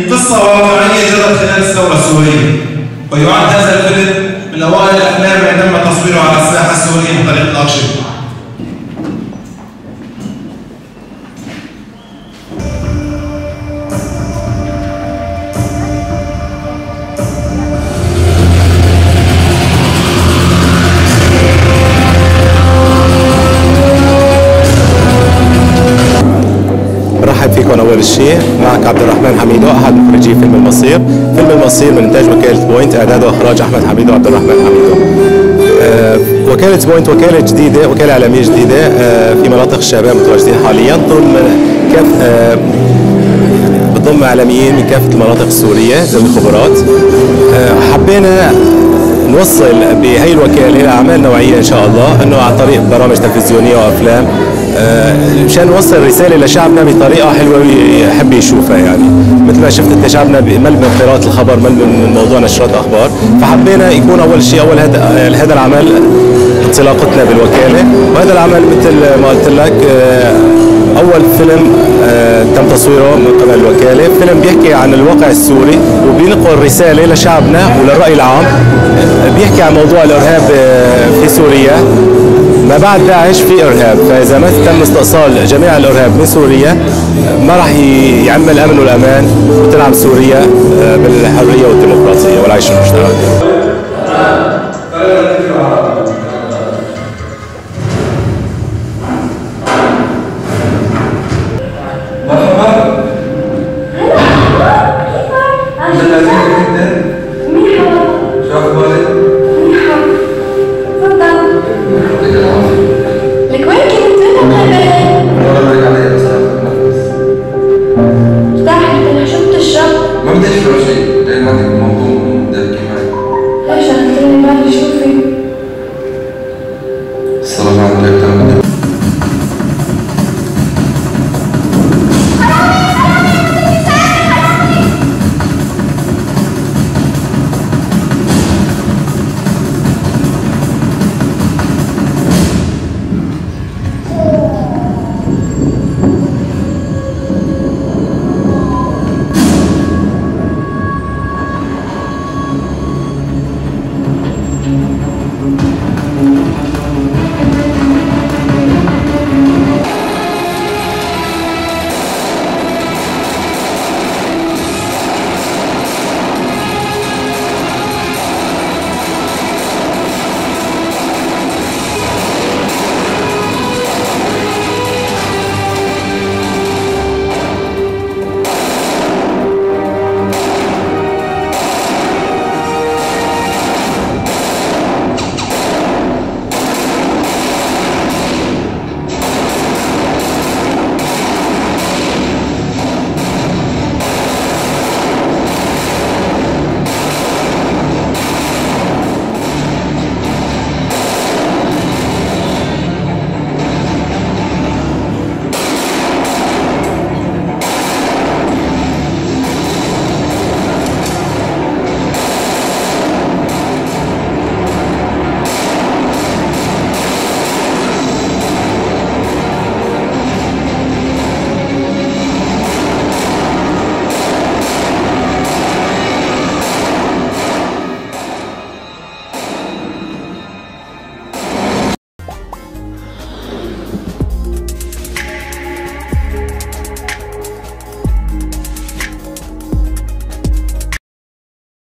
قصة واقعية جرت خلال الثورة السورية ويعد هذا الفيلم من أوائل الأفلام عندما تصويره على الساحة السورية من طريق اول شيء معك عبد الرحمن حميدو أحد مخرجي فيلم المصير. فيلم المصير من إنتاج وكالة بوينت إعداد واخراج أحمد حميدو وعبد الرحمن حميدو. آه، وكالة بوينت وكالة جديدة وكالة إعلامية جديدة آه، في مناطق الشباب متواجدين حاليا. طول من كاف آه، بتضم إعلاميين من كافة المناطق السورية ذوي الخبرات آه، حبينا نوصل بهي الوكالة لأعمال نوعية إن شاء الله أنه عن طريق برامج تلفزيونية وأفلام. آه، مشان نوصل رسالة لشعبنا بطريقة حلوة يحب يشوفها يعني. مثل ما شفت أنت شعبنا مل من قراءة الخبر مل من موضوع نشرات أخبار. فحبينا يكون أول شيء أول هذا هذا العمل انطلاقتنا بالوكالة. وهذا العمل مثل ما قلت لك أول فيلم آه، تم تصويره من قبل الوكالة. فيلم بيحكي عن الواقع السوري وبينقل رسالة لشعبنا وللرأي العام. بيحكي عن موضوع الإرهاب آه، في سوريا. ما بعد داعش في إرهاب. فإذا ما تم استئصال جميع الإرهاب من سوريا ما راح يعم الأمن والأمان وتنعم سوريا آه، بالحرية والديمقراطية والعيش المشترك. شيء لان عندك موضوع بدي احكي معك ليش انا مالي شو في؟ الصراحه عندي اكثر